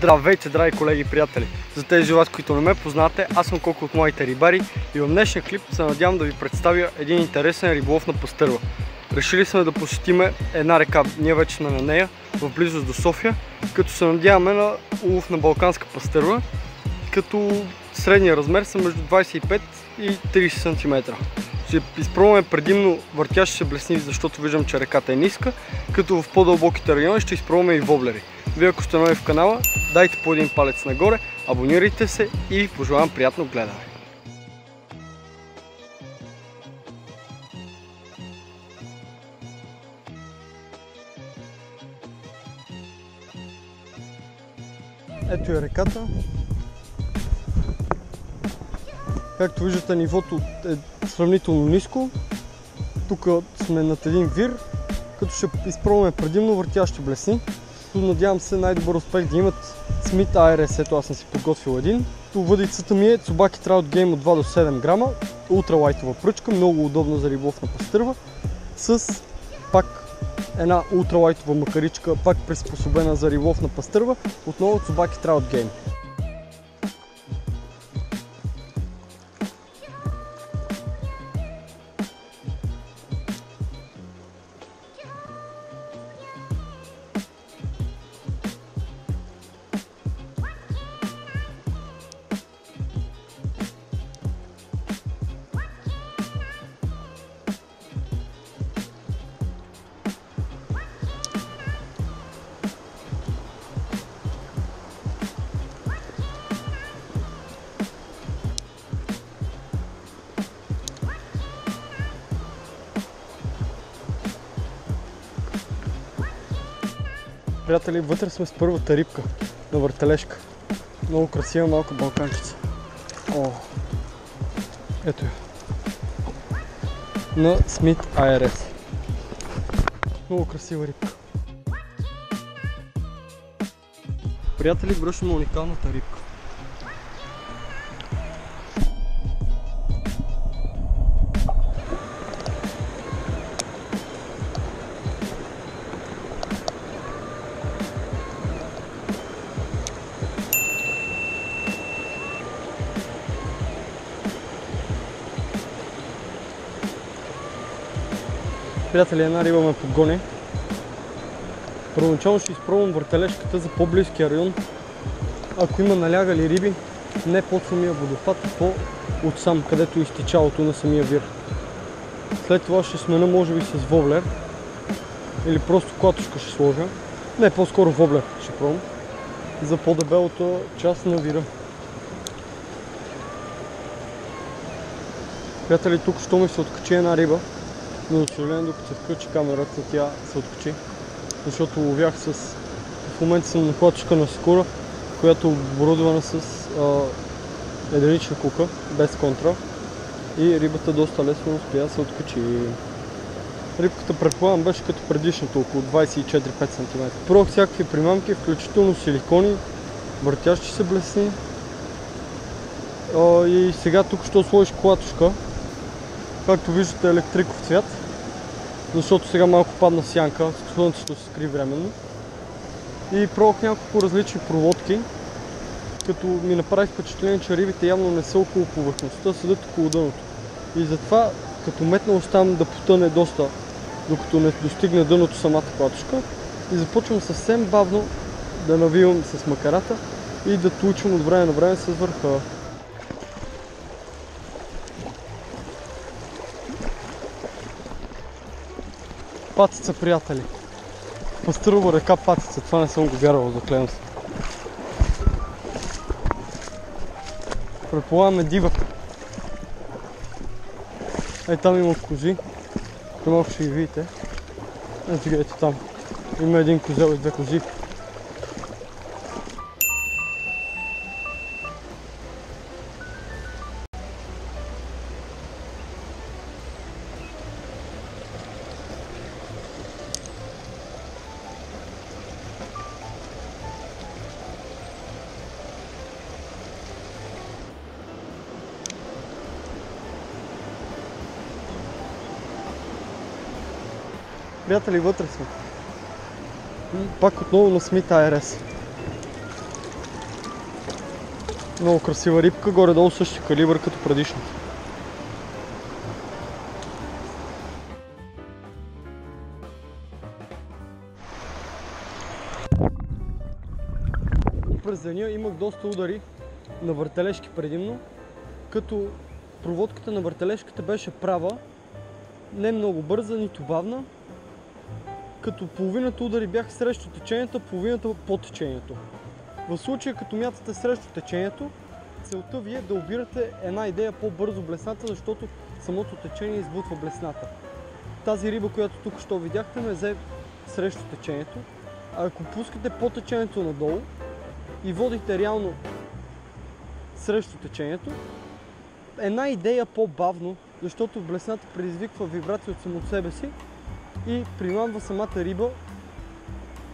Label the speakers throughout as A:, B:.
A: Здравейте, драги колеги и приятели! За тези вас, които не ме познате, аз съм колко от моите рибари и в днешния клип се надявам да ви представя един интересен риболов на пастърва. Решили сме да посетиме една река, ние вече сме на нея, в близост до София, като се надяваме на улов на балканска пастърва, като средния размер са между 25 и 30 см. Ще изпробваме предимно въртящи се блесни, защото виждам, че реката е ниска, като в по-дълбоките райони ще изпробваме и воблери. Вие ако сте нови в канала, дайте по един палец нагоре, абонирайте се и ви пожелавам приятно гледане. Ето е реката. Както виждате нивото е сравнително ниско. Тук сме над един вир, като ще изпробваме предимно въртящи блесни. Надявам се най-добър успех да имат Smith ARS, ето аз съм си подготвил един. Въдицата ми е Tsubaki Trout Game от 2 до 7 грама, ултралайтова пръчка, много удобна за рибов на пастърва, с пак една ултралайтова макаричка, пак приспособена за рибов на пастърва, отново Tsubaki Trout Game. Приятели, вътре сме с първата рибка на въртележка. Много красива малка балканчица. О, ето я. На Смит ARS. Много красива рибка. Приятели, връщаме уникалната рибка. Приятели, една риба ме подгони. Първоначално ще изпробвам въртележката за по-близкия район. Ако има налягали риби, не под самия водопад, по отсам, където е изтичалото на самия вир. След това ще смена може би с воблер. Или просто клатушка ще сложа. Не, по-скоро воблер ще пробвам. За по-дебелата част на вира. Приятели, тук що ми се откачи една риба но съжаление докато включи камерата тя се откачи, защото ловях с... В момента съм на клатчика на Скура, която е оборудвана с единична кука, без контра и рибата доста лесно успя да се откачи. Рибката предполагам беше като предишната, около 24-5 см. Пробвах всякакви примамки, включително силикони, въртящи се блесни. И сега тук ще сложиш клатушка, както виждате електриков цвят защото сега малко падна сянка, слънцето се скри временно. И пробвах няколко различни проводки, като ми направи впечатление, че рибите явно не са около повърхността, седат около дъното. И затова, като метна оставам да потъне доста, докато не достигне дъното самата клатушка, и започвам съвсем бавно да навивам с макарата и да тлучвам от време на време с върха. Патица, приятели. Пастърова река Патица. Това не съм го вярвал, заклевам се. Предполагаме дива. Ей там има кози. Малко ще ги видите. Ето ето там. Има един козел и две кози. Приятели, вътре сме. Пак отново на Смит ARS. Много красива рибка, горе-долу същия калибър като предишната. През деня имах доста удари на въртележки предимно, като проводката на въртележката беше права, не много бърза, нито бавна, като половината удари бяха срещу течението, половината по течението. В случая, като мятате срещу течението, целта ви е да обирате една идея по-бързо блесната, защото самото течение избутва блесната. Тази риба, която тук що видяхте, ме взе срещу течението. А ако пускате по течението надолу и водите реално срещу течението, една идея по-бавно, защото блесната предизвиква вибрация от самото себе си и примамва самата риба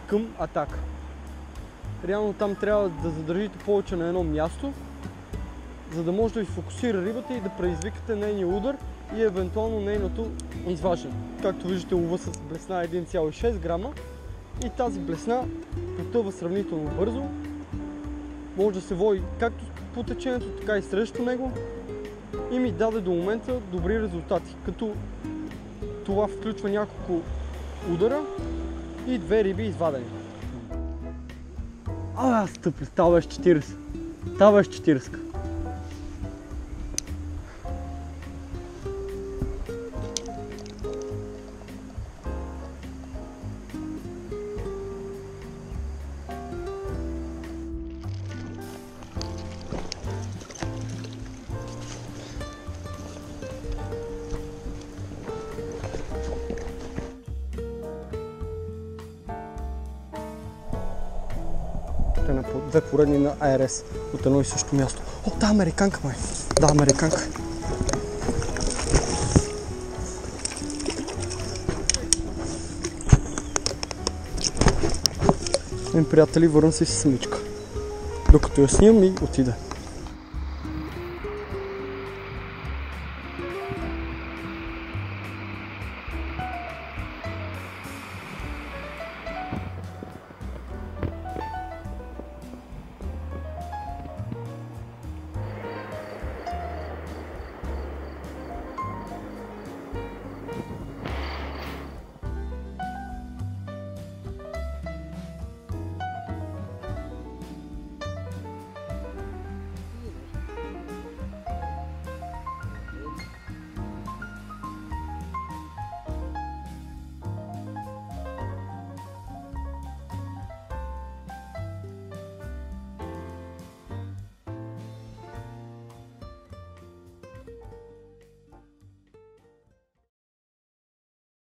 A: към атака. Реално там трябва да задържите повече на едно място, за да може да ви фокусира рибата и да предизвикате нейния удар и евентуално нейното изваждане. Както виждате лова с блесна 1,6 грама и тази блесна потъва сравнително бързо. Може да се води както по течението, така и срещу него и ми даде до момента добри резултати, като това включва няколко удара и две риби извадени. А, аз тъпи, ставаш 40. Става 40. гледате на две поредни на АРС от едно и също място. О, да, американка, май! Да, американка. Еми, приятели, върна се с самичка, Докато я снимам и отида.